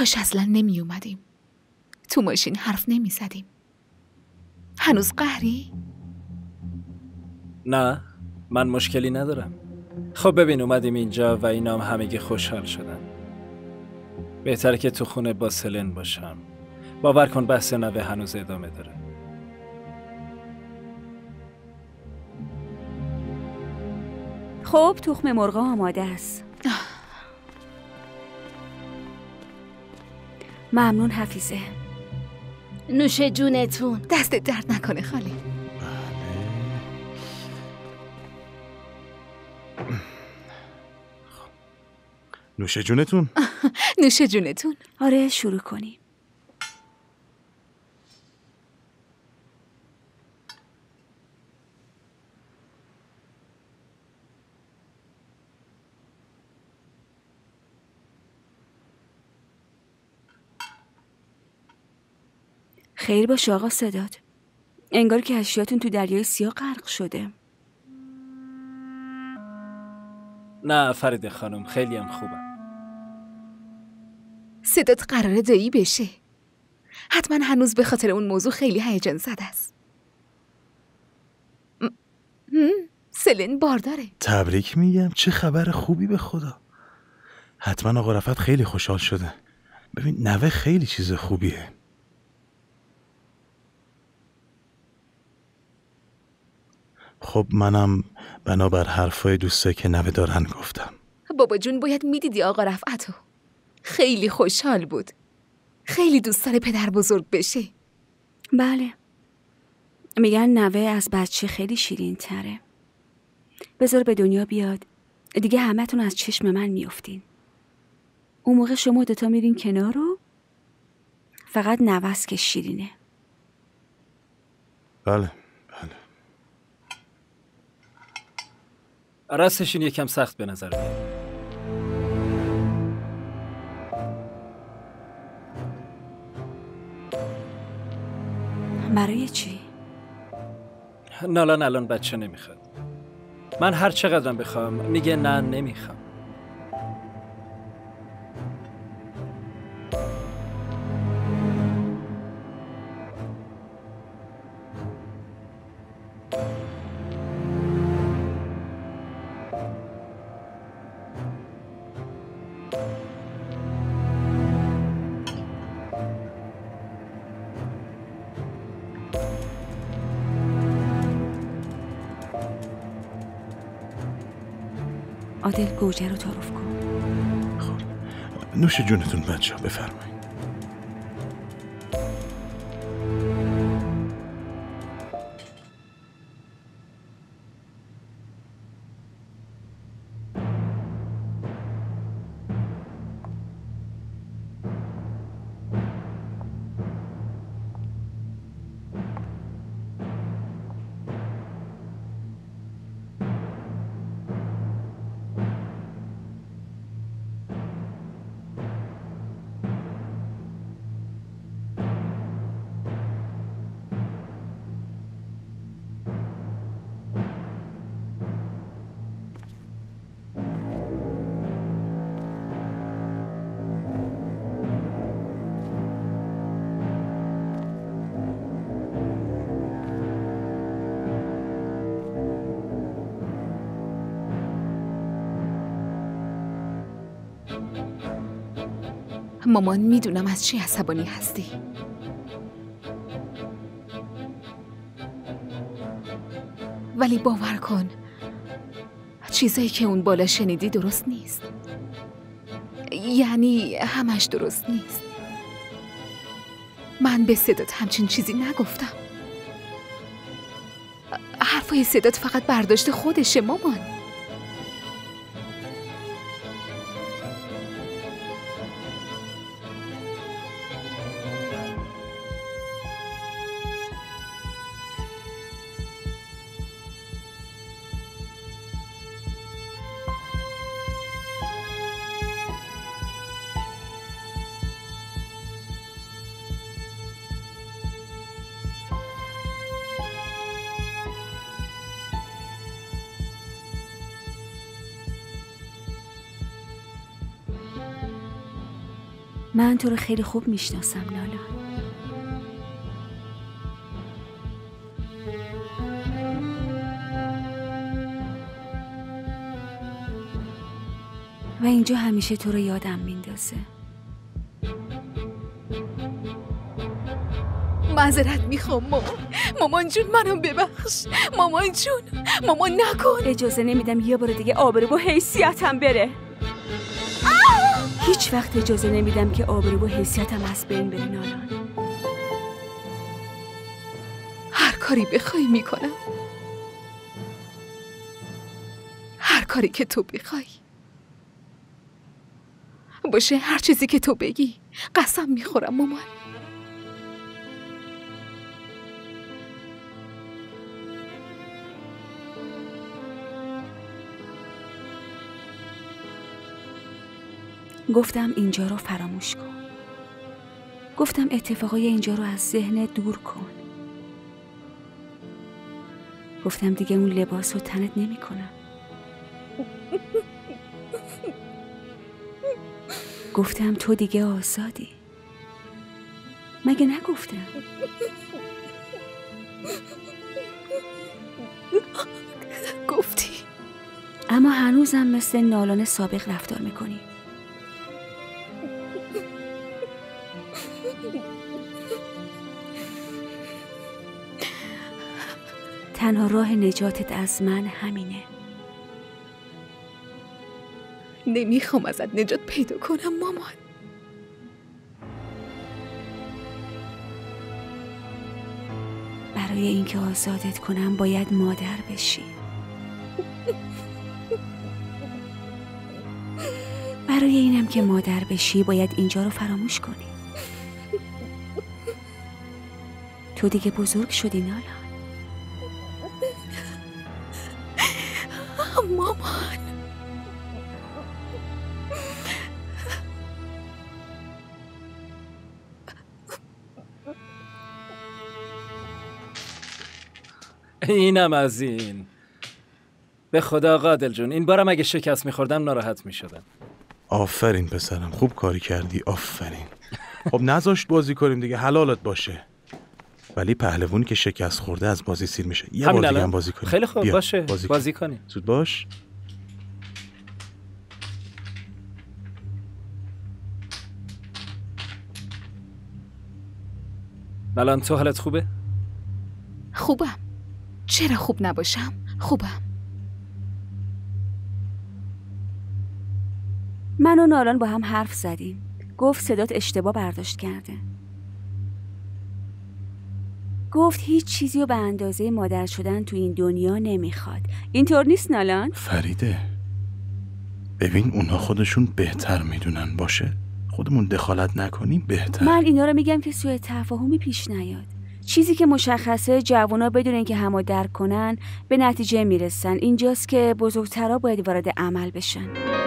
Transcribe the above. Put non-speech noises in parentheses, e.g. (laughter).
کاش اصلا نمی اومدیم تو ماشین حرف نمی زدیم هنوز قهری؟ نه من مشکلی ندارم. خب ببین اومدیم اینجا و اینا هم همگی خوشحال شدن. بهتره که تو خونه با سلن باشم. باور کن بحث نوه هنوز ادامه داره. خب تخم مرغ آماده است. ممنون حفیظه. نوش جونتون. دست درد نکنه خالی. نوش جونتون؟ (laughs) نوش جونتون. آره شروع کنیم. خیر باش آقا صداد. انگار که اشیاتون تو دریای سیاه غرق شده. نه فرید خانم خیلی هم خوبم صدات قراره دایی بشه. حتما هنوز به خاطر اون موضوع خیلی هیجان زده است. م- سلن بارداره. تبریک میگم چه خبر خوبی به خدا. حتما آقا رفت خیلی خوشحال شده. ببین نوه خیلی چیز خوبیه. خب منم بنابر حرفای دوسته که نوه دارن گفتم. بابا جون باید می‌دیدی آقا رفعتو. خیلی خوشحال بود. خیلی دوست داره پدر بزرگ بشه. بله. میگن نوه از بچه خیلی شیرین تره بذار به دنیا بیاد. دیگه همتون از چشم من میافتین. اون موقع شما دوتا میرین کنار رو فقط نوست که شیرینه. بله. راستش این یکم سخت به نظر میاد. برای چی؟ نالان الان بچه نمی‌خواد. من هر چقدرم بخوام میگه نه نمی‌خوام. عادل گوجه رو تعارف کن. نوش جونتون بچه بفرمایید. مامان می‌دونم از چی عصبانی هستی. ولی باور کن چیزایی که اون بالا شنیدی درست نیست. یعنی همش درست نیست. من به صدات همچین چیزی نگفتم. حرفای صدات فقط برداشت خودشه مامان. من تو رو خیلی خوب می‌شناسم نالان و اینجا همیشه تو رو یادم میندازه. معذرت می‌خوام مامان. مامان جون منو ببخش. مامان جون مامان نکن. اجازه نمیدم یه بار دیگه آبرو و حیثیتم بره. هیچ وقت اجازه نمیدم که آبرو و حیثیتم از بین بره نالان هر کاری بخوای می‌کنم. هر کاری که تو بخوای. باشه هر چیزی که تو بگی قسم می‌خورم مامان. گفتم اینجا رو فراموش کن. گفتم اتفاقای اینجا رو از ذهن دور کن. گفتم دیگه اون لباس رو تنت نمی کنم. گفتم تو دیگه آزادی. مگه نگفتم؟ گفتی. اما هنوزم مثل نالان سابق رفتار می‌کنی. تنها راه نجاتت از من همینه. نمی‌خوام ازت نجات پیدا کنم مامان. برای اینکه آزادت کنم باید مادر بشی. برای اینم که مادر بشی باید اینجا رو فراموش کنی. تو دیگه بزرگ شدی نالا. اینم از این. به خدا قادل جون این بارم اگه شکست میخوردم ناراحت می‌شدم. آفرین پسرم خوب کاری کردی آفرین. خب نذاشت بازی کنیم دیگه حلالت باشه. ولی پهلوانی که شکست خورده از بازی سیر میشه. یه بار دیگه؟ هم بازی کنیم. خیلی خوب بیا، باشه. بازی, بازی, کن. کنیم. زود باش. الان تو حالت خوبه؟ خوبم. چرا خوب نباشم؟ خوبم. من و نالان با هم حرف زدیم. گفت صدات اشتباه برداشت کرده. گفت هیچ چیزی رو به اندازه مادر شدن تو این دنیا نمی‌خواد. اینطور نیست نالان؟ فریده ببین اونا خودشون بهتر می‌دونن باشه؟ خودمون دخالت نکنیم بهتر. من اینا رو میگم که سوء تفاهمی پیش نیاد. چیزی که مشخصه جوونا بدون اینکه همو درک کنن به نتیجه می‌رسن. اینجاست که بزرگترها باید وارد عمل بشن.